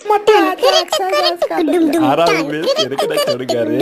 மட்டன் ஆறாவது place எனக்கு தான் கொடுக்காரு